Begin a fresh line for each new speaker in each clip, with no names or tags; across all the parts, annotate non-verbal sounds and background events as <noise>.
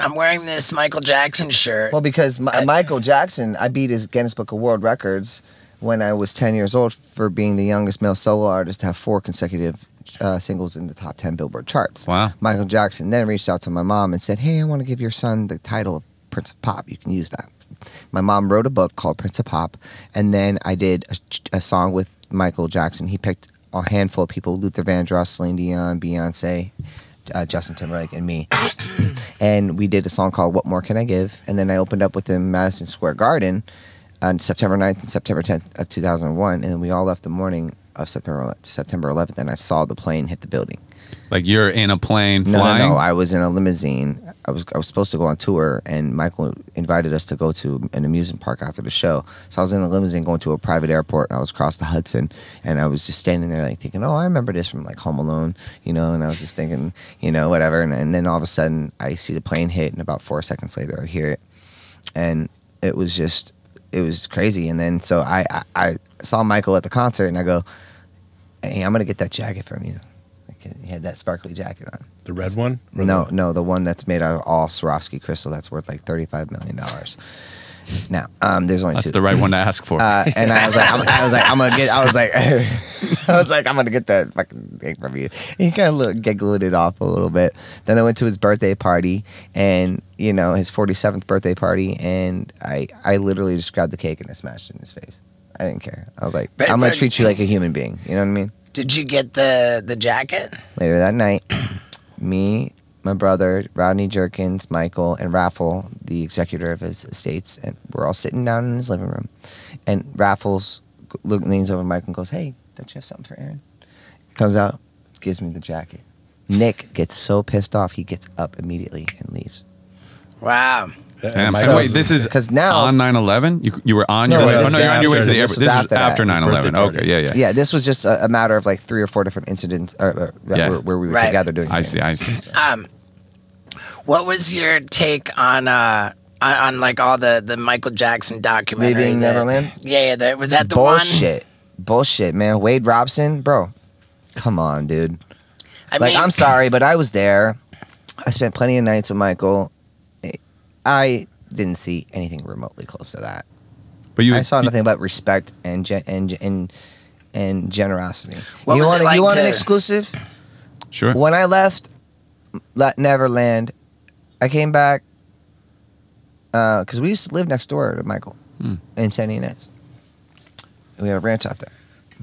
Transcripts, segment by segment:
I'm wearing this Michael Jackson shirt.
Well, because Mi- Michael Jackson, I beat his Guinness Book of World Records when I was 10 years old for being the youngest male solo artist to have four consecutive uh, singles in the top 10 Billboard charts.
Wow.
Michael Jackson then reached out to my mom and said, Hey, I want to give your son the title of Prince of Pop. You can use that. My mom wrote a book called Prince of Pop, and then I did a, a song with Michael Jackson. He picked a handful of people Luther Vandross, Celine Dion, Beyonce, uh, Justin Timberlake, and me. <coughs> and we did a song called What More Can I Give? And then I opened up with him in Madison Square Garden on September 9th and September 10th of 2001. And we all left the morning of September, September 11th, and I saw the plane hit the building.
Like you're in a plane
No,
flying.
no, no. I was in a limousine. I was I was supposed to go on tour, and Michael invited us to go to an amusement park after the show. So I was in a limousine going to a private airport, and I was across the Hudson, and I was just standing there like thinking, "Oh, I remember this from like Home Alone," you know. And I was just thinking, you know, whatever. And, and then all of a sudden, I see the plane hit, and about four seconds later, I hear it, and it was just it was crazy. And then so I I, I saw Michael at the concert, and I go, "Hey, I'm gonna get that jacket from you." Like, He had that sparkly jacket on.
The red one? Or
No,
the-
no, the one that's made out of all Swarovski crystal that's worth like thirty-five million dollars. Now, um, there's only
That's
two.
the right one to ask for.
Uh, and I was like, I'm, I was like, I'm gonna get. I was like, <laughs> I was like, I'm gonna get that fucking thing from you. He kind of look, giggled it off a little bit. Then I went to his birthday party, and you know, his 47th birthday party, and I, I literally just grabbed the cake and I smashed it in his face. I didn't care. I was like,
But-
I'm gonna
but-
treat you like a human being. You know what I mean?
Did you get the the jacket?
Later that night, <clears throat> me, my brother, Rodney Jerkins, Michael, and Raffle, the executor of his estates, and we're all sitting down in his living room. And Raffles look, leans over to Michael and goes, Hey, don't you have something for Aaron? Comes out, gives me the jacket. Nick gets so pissed off, he gets up immediately and leaves.
Wow.
Damn.
Michael
And wait,
was-
this is
'Cause now-
on 9 11? You, you were on
No,
your way.
no,
Oh, no, you're on your way to the airport.
was
This is
after that.
after 9 11. Okay, yeah, yeah.
Yeah, this was just a, a matter of like three or four different incidents uh, uh,
Yeah.
were, where we were
Right.
together doing
I see, I see.
Um, what was your take on uh on, on like all the the Michael Jackson documentary?
Leaving
that-
Neverland?
Yeah, yeah. That, was that the
Bullshit. Bullshit, man. Wade Robson, bro. Come on, dude.
I
like
mean,
I'm sorry, but I was there. I spent plenty of nights with Michael. I didn't see anything remotely close to that.
But you,
I saw
you-
nothing but respect and gen- and and and generosity.
What
you
was
want
it
a- you
like
want an exclusive?
Sure.
When I left Le- Neverland, I came back because we used to live next door to Michael
Hmm.
in Santa Ynez. We had a ranch out there,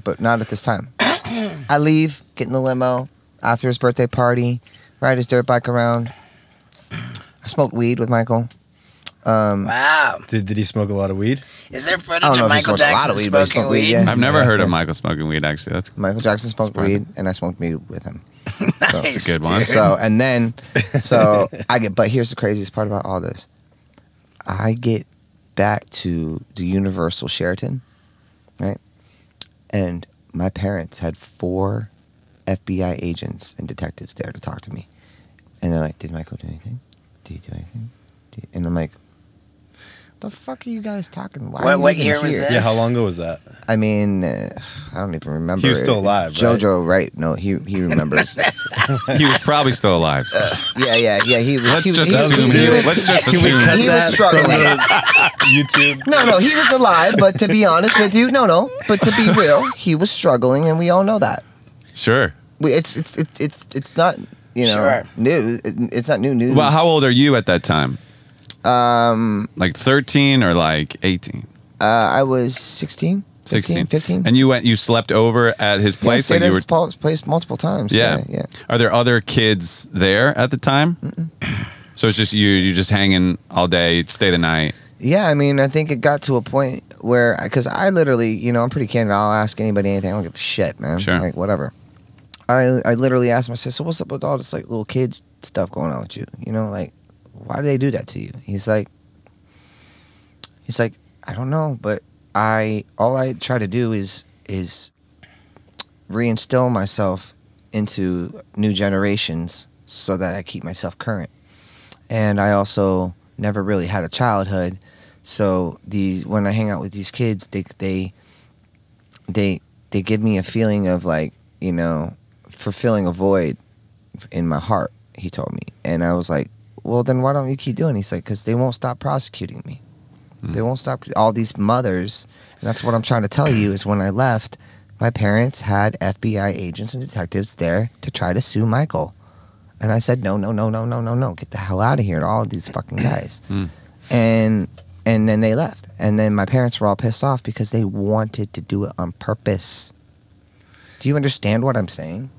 but not at this time. <coughs> I leave, get in the limo after his birthday party, ride his dirt bike around. I smoked weed with Michael. Um,
Wow.
Did, did he smoke a lot of weed?
Is there
I
footage
don't know
of Michael
smoked a lot
Jackson
of weed,
smoking
smoked weed,
weed?
yeah.
I've never
Yeah,
heard of. Michael smoking weed, actually. That's
Michael Jackson smoked
Surprising.
weed, and I smoked weed with him. <laughs>
Nice,
a good one.
dude.
So and then so I get but here's the craziest part about all this. I get back to the Universal Sheraton, right? And my parents had four FBI agents and detectives there to talk to me. And they're like, Did Michael do anything? Did he do anything? Did he-" And I'm like, the fuck are you guys talking? Why
What- what
even
year was this?
Yeah, how long ago was that?
I mean, uh, I don't even remember.
He was still alive, right?
Jojo, right? No, he he remembers. <laughs>
he was probably still alive. so.
yeah, yeah, yeah. He was.
Let's
he,
just
he,
assume.
he
He,
was,
let's just assume.
He was struggling.
YouTube.
No, no, he was alive. But to be honest with you, no, no. But to be real, he was struggling, and we all know that.
Sure.
We, it's, it's, it's, it's, it's not, you know,
Sure.
new. It's not new news.
Well, how old are you at that time?
Um,
Like 13 or like 18?
uh, I was 16,
16.
15, 15.
And you went, you slept over at his
Yeah, I
place?
stayed
like
at
you
his pal- place multiple times.
yeah.
Yeah, yeah.
Are there other kids there at the time? So it's just you, you just hanging all day, stay the night.
Yeah, I mean, I think it got to a point where, because I literally, you know, I'm pretty candid. I'll ask anybody anything. I don't give a shit, man.
Sure.
Like, whatever. I I literally asked my sister, what's up with all this, like, little kid stuff going on with you? You know, like, why do they do that to you? He's like, he's like, I don't know, but I, all I try to do is, is reinstill myself into new generations so that I keep myself current. And I also never really had a childhood. So these when I hang out with these kids, they they they they give me a feeling of like you know fulfilling a void in my heart. He told me, and I was like, well, then why don't you keep doing? it? He's like, because they won't stop prosecuting me. Hmm. They won't stop. All these mothers, and that's what I'm trying to tell you is when I left, my parents had FBI agents and detectives there to try to sue Michael. And I said, no, no, no, no, no, no, no. Get the hell out of here. All of these fucking guys. <clears throat> Hmm. And and then they left. And then my parents were all pissed off because they wanted to do it on purpose. Do you understand what I'm saying?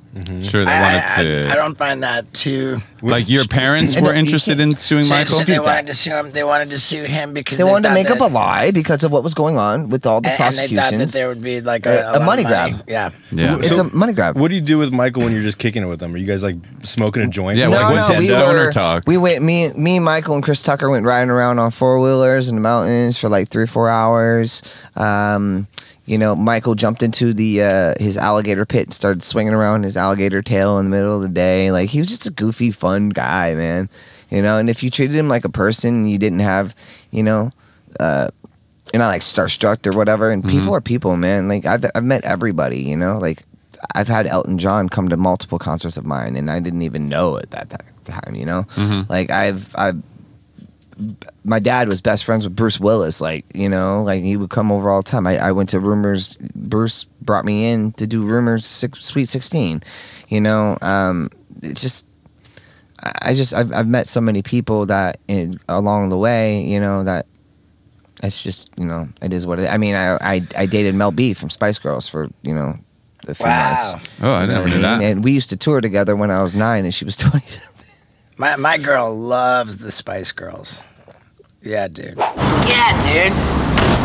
Sure, they wanted
I-
to.
I, I don't find that too.
like your parents were interested in suing
So,
Michael.
so they wanted to sue him. They wanted to sue him because
They wanted to make
that,
up a lie because of what was going on with all the
and, and they
prosecutions.
thought that there would be like
A-
a,
a
lot of
money
money.
grab.
Yeah.
yeah.
it's
So-
a money grab.
What do you do with Michael when you're just kicking it with him? Are you guys like smoking a joint?
Yeah,
Or,
like,
like,
what's
with
his
we
Nintendo?
stoner
were-
talk?
We went me me Michael and Chris Tucker went riding around on four wheelers in the mountains for like three or four hours. Um, you know, Michael jumped into the uh, his alligator pit and started swinging around his alligator tail in the middle of the day. Like he was just a goofy, fun guy, man. You know, and if you treated him like a person, you didn't have, you know, uh, you're not like starstruck or whatever. And people are people, man. Like I've I've met everybody, you know. Like I've had Elton John come to multiple concerts of mine, and I didn't even know at that time, you know. Like I've I've my dad was best friends with Bruce Willis. Like you know, like he would come over all the time. I, I went to Rumors. Bruce brought me in to do Rumors six, Sweet Sixteen. You know, um, it's just I I just I've, I've met so many people that in, along the way, you know, that it's just you know it is what it. I mean, I I, I dated Mel B from Spice Girls for you know a few
Wow.
months.
oh, I
You know
never
what
knew that.
And we used to tour together when I was nine and she was <laughs> twenty.
My my girl loves the Spice Girls. Yeah, dude. Yeah, dude.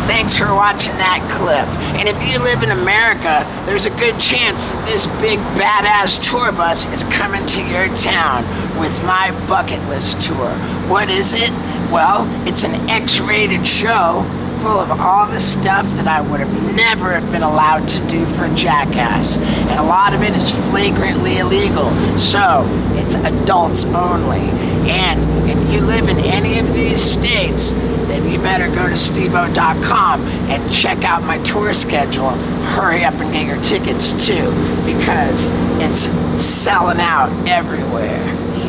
Thanks for watching that clip. And if you live in America, there's a good chance that this big badass tour bus is coming to your town with my bucket list tour. What is it? Well, it's an X-rated show full of all the stuff that I would have never have been allowed to do for Jackass. And a lot of it is flagrantly illegal. So, it's adults only. And if you live in any of these states, then you better go to steveo.com and check out my tour schedule. Hurry up and get your tickets too, because it's selling out everywhere.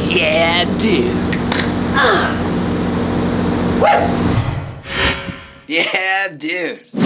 Yeah, dude. Uh. Woo! Yeah, dude.